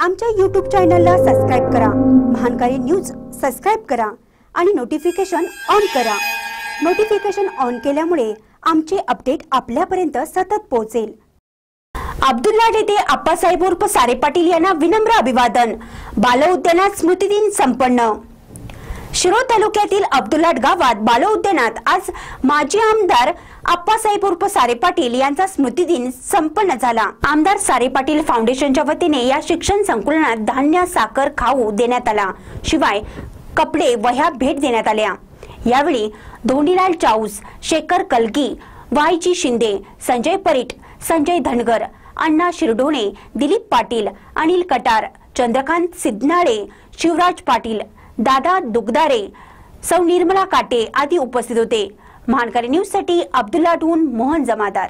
आमच्या यूट्यूब चॅनलला सबस्क्राईब करा. महानकारी न्यूज सबस्क्राईब करा आणि नोटिफिकेशन ऑन करा. नोटिफिकेशन ऑन केल्यामुळे आमचे अपडेट आपल्यापर्यंत सतत पोहोचेल. अब्दुल्ला येथे आप्पासाहेब उर्फ सारे पाटील यांना विनम्र अभिवादन. बाल उद्यानात स्मृतिदिन संपन्न. शिरोळ तालुक्यातील अब्दुल्लाट गावात बाल उद्यानात आज माजी आमदार आप्पासाहेब उर्फ सारे पाटील यांचा स्मृतिदिन संपन्न झाला. आमदार सारे पाटील फाउंडेशनच्या वतीने या शिक्षण संकुलनात धान्य साखर खाऊ देण्यात आला. शिवाय कपडे वह्या भेट देण्यात आल्या. यावेळी धोंडीलाल चाऊस शेखर कलगी वायजी शिंदे संजय परीट संजय धनगर अण्णा शिरडोणे दिलीप पाटील अनिल कटार चंद्रकांत सिद्धनाळे शिवराज पाटील दादा दुगदारे सौ निर्मला काटे आदी उपस्थित होते. महानकारी न्यूजसाठी अब्दुल्ला ढून मोहन जमादार.